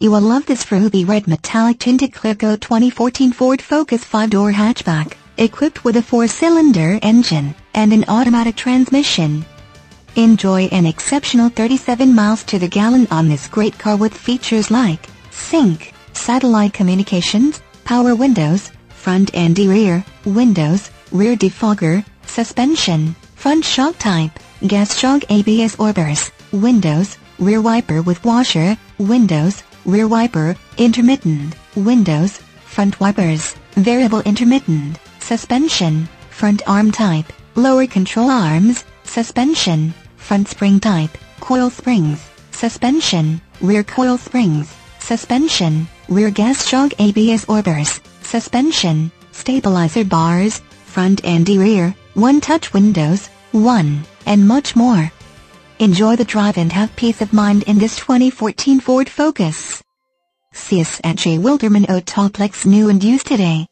You will love this ruby red metallic tinted Clearcoat 2014 Ford Focus 5-door hatchback, equipped with a 4-cylinder engine and an automatic transmission. Enjoy an exceptional 37 miles to the gallon on this great car with features like sync, satellite communications, power windows, front and rear windows, rear defogger, suspension, front shock type, gas shock absorbers, windows, rear wiper with washer, windows, rear wiper, intermittent, windows, front wipers, variable intermittent, suspension, front arm type, lower control arms, suspension, front spring type, coil springs, suspension, rear coil springs, suspension, rear gas shock absorbers, suspension, stabilizer bars, front and rear, one-touch windows, one, and much more. Enjoy the drive and have peace of mind in this 2014 Ford Focus. Us at J. Wilderman Autoplex new and used today.